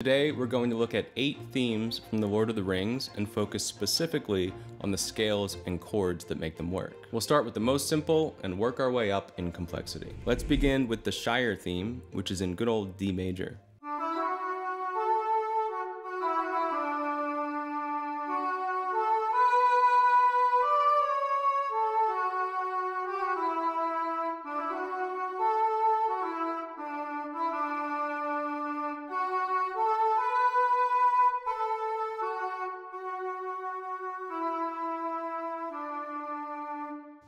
Today, we're going to look at eight themes from The Lord of the Rings and focus specifically on the scales and chords that make them work. We'll start with the most simple and work our way up in complexity. Let's begin with the Shire theme, which is in good old D major.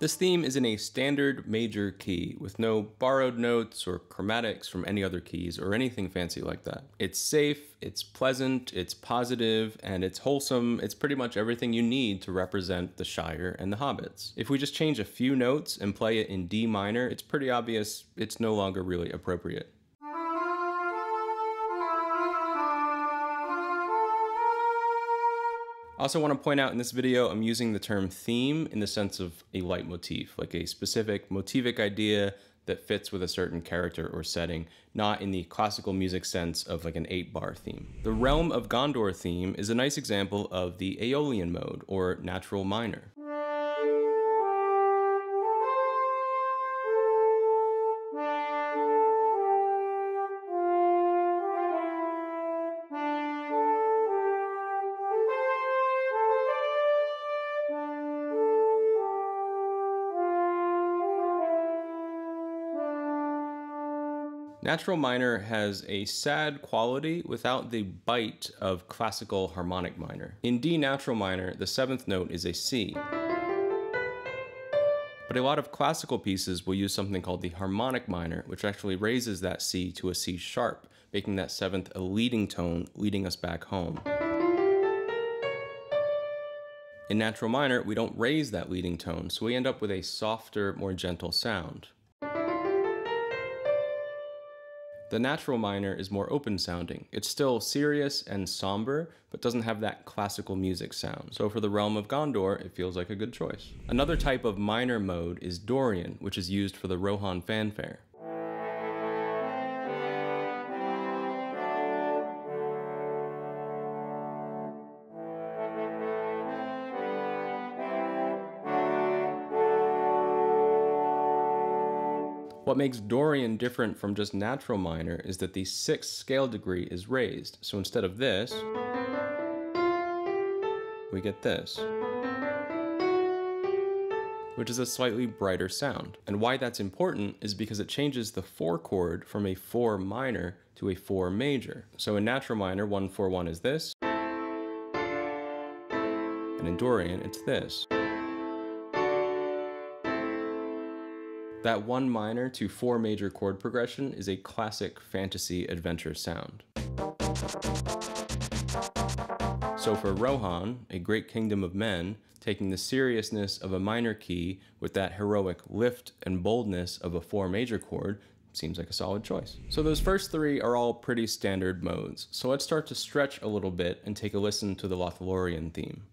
This theme is in a standard major key with no borrowed notes or chromatics from any other keys or anything fancy like that. It's safe, it's pleasant, it's positive, and it's wholesome. It's pretty much everything you need to represent the Shire and the Hobbits. If we just change a few notes and play it in D minor, it's pretty obvious it's no longer really appropriate. I also want to point out in this video, I'm using the term theme in the sense of a leitmotif, like a specific motivic idea that fits with a certain character or setting, not in the classical music sense of like an eight bar theme. The Realm of Gondor theme is a nice example of the Aeolian mode or natural minor. Natural minor has a sad quality without the bite of classical harmonic minor. In D natural minor, the seventh note is a C. But a lot of classical pieces will use something called the harmonic minor, which actually raises that C to a C sharp, making that seventh a leading tone, leading us back home. In natural minor, we don't raise that leading tone, so we end up with a softer, more gentle sound. The natural minor is more open sounding. It's still serious and somber, but doesn't have that classical music sound. So for the realm of Gondor, it feels like a good choice. Another type of minor mode is Dorian, which is used for the Rohan fanfare. What makes Dorian different from just natural minor is that the sixth scale degree is raised. So instead of this, we get this, which is a slightly brighter sound. And why that's important is because it changes the four chord from a four minor to a four major. So in natural minor, one four one is this, and in Dorian, it's this. That one minor to four major chord progression is a classic fantasy adventure sound. So for Rohan, a great kingdom of men, taking the seriousness of a minor key with that heroic lift and boldness of a four major chord seems like a solid choice. So those first three are all pretty standard modes. So let's start to stretch a little bit and take a listen to the Lothlorien theme.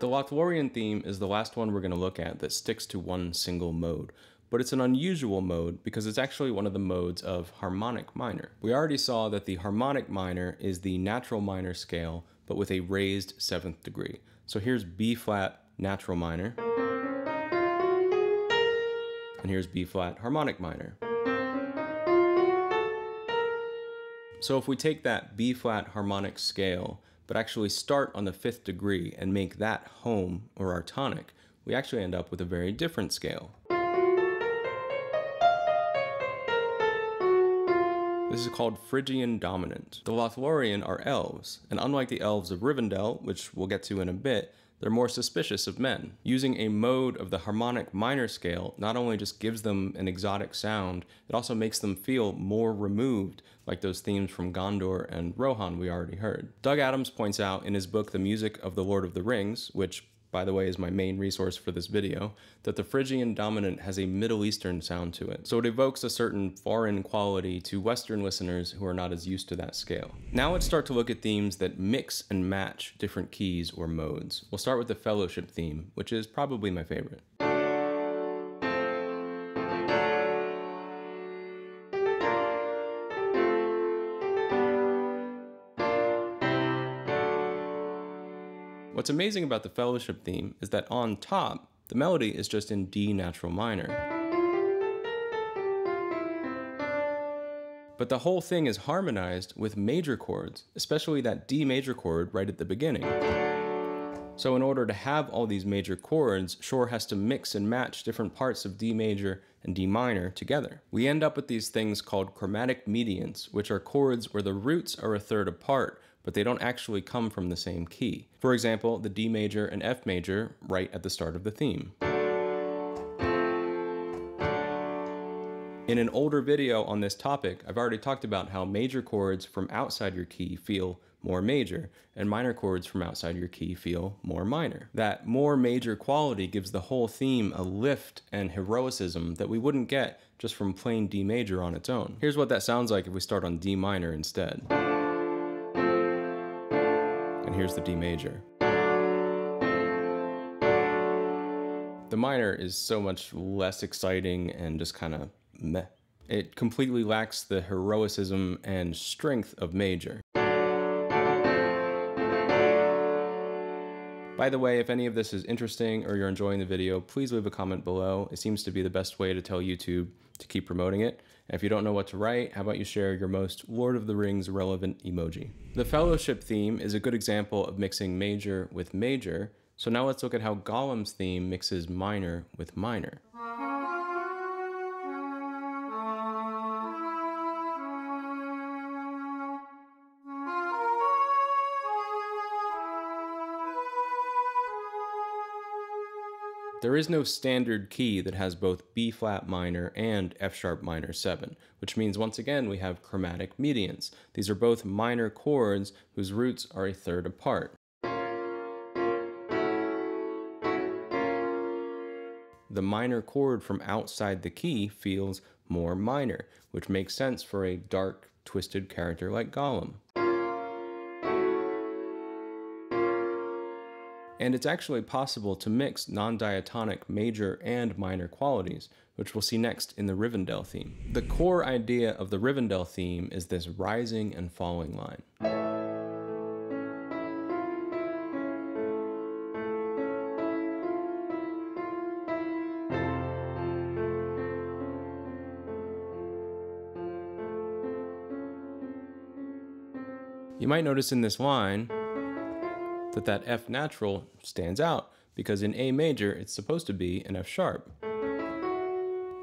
The Lothlorien theme is the last one we're going to look at that sticks to one single mode, but it's an unusual mode because it's actually one of the modes of harmonic minor. We already saw that the harmonic minor is the natural minor scale, but with a raised seventh degree. So here's B flat natural minor, and here's B flat harmonic minor. So if we take that B flat harmonic scale but actually start on the fifth degree and make that home or our tonic, we actually end up with a very different scale. This is called Phrygian dominant. The Lothlorien are elves, and unlike the elves of Rivendell, which we'll get to in a bit, they're more suspicious of men. Using a mode of the harmonic minor scale not only just gives them an exotic sound, it also makes them feel more removed, like those themes from Gondor and Rohan we already heard. Doug Adams points out in his book The Music of the Lord of the Rings, which by the way, is my main resource for this video, that the Phrygian dominant has a Middle Eastern sound to it. So it evokes a certain foreign quality to Western listeners who are not as used to that scale. Now let's start to look at themes that mix and match different keys or modes. We'll start with the fellowship theme, which is probably my favorite. What's amazing about the fellowship theme is that on top, the melody is just in D natural minor. But the whole thing is harmonized with major chords, especially that D major chord right at the beginning. So in order to have all these major chords, Shore has to mix and match different parts of D major and D minor together. We end up with these things called chromatic medians, which are chords where the roots are a third apart, but they don't actually come from the same key. For example, the D major and F major right at the start of the theme. In an older video on this topic, I've already talked about how major chords from outside your key feel more major, and minor chords from outside your key feel more minor. That more major quality gives the whole theme a lift and heroicism that we wouldn't get just from plain D major on its own. Here's what that sounds like if we start on D minor instead and here's the D major. The minor is so much less exciting and just kind of meh. It completely lacks the heroicism and strength of major. By the way, if any of this is interesting or you're enjoying the video, please leave a comment below. It seems to be the best way to tell YouTube to keep promoting it. And if you don't know what to write, how about you share your most Lord of the Rings relevant emoji? The Fellowship theme is a good example of mixing major with major. So now let's look at how Gollum's theme mixes minor with minor. There is no standard key that has both B flat minor and F sharp minor 7, which means once again we have chromatic medians. These are both minor chords whose roots are a third apart. The minor chord from outside the key feels more minor, which makes sense for a dark, twisted character like Gollum. And it's actually possible to mix non-diatonic major and minor qualities, which we'll see next in the Rivendell theme. The core idea of the Rivendell theme is this rising and falling line. You might notice in this line that that F natural stands out because in A major it's supposed to be an F sharp.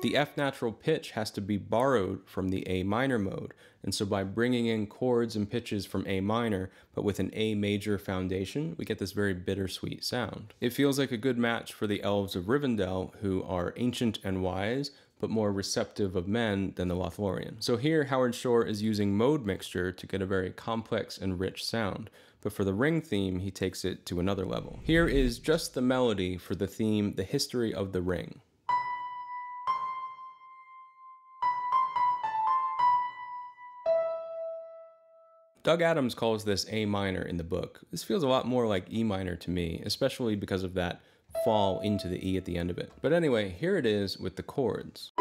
The F natural pitch has to be borrowed from the A minor mode, and so by bringing in chords and pitches from A minor, but with an A major foundation, we get this very bittersweet sound. It feels like a good match for the elves of Rivendell, who are ancient and wise, but more receptive of men than the Lothlorien. So here, Howard Shore is using mode mixture to get a very complex and rich sound, but for the ring theme, he takes it to another level. Here is just the melody for the theme, The History of the Ring. Doug Adams calls this A minor in the book. This feels a lot more like E minor to me, especially because of that fall into the E at the end of it. But anyway, here it is with the chords.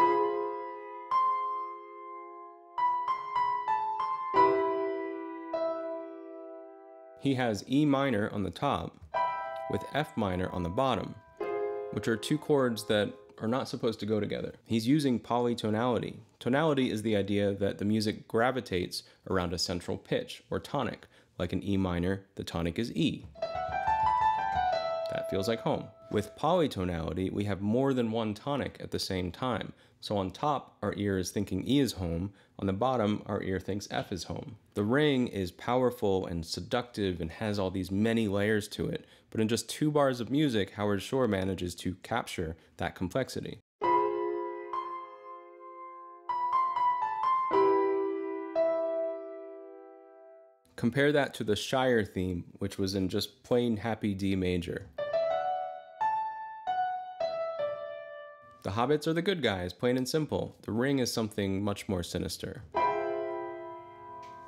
He has E minor on the top with F minor on the bottom, which are two chords that are not supposed to go together. He's using polytonality. Tonality is the idea that the music gravitates around a central pitch or tonic. Like in E minor, the tonic is E. That feels like home. With polytonality, we have more than one tonic at the same time. So on top, our ear is thinking E is home. On the bottom, our ear thinks F is home. The ring is powerful and seductive and has all these many layers to it, but in just two bars of music, Howard Shore manages to capture that complexity. Compare that to the Shire theme, which was in just plain happy D major. The hobbits are the good guys, plain and simple. The ring is something much more sinister.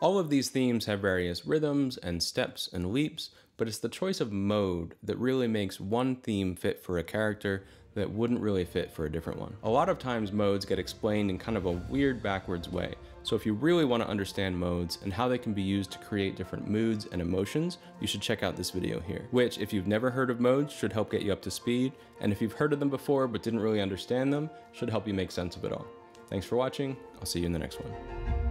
All of these themes have various rhythms and steps and leaps, but it's the choice of mode that really makes one theme fit for a character that wouldn't really fit for a different one. A lot of times modes get explained in kind of a weird backwards way, so if you really want to understand modes and how they can be used to create different moods and emotions, you should check out this video here, which if you've never heard of modes should help get you up to speed, and if you've heard of them before but didn't really understand them, should help you make sense of it all. Thanks for watching, I'll see you in the next one.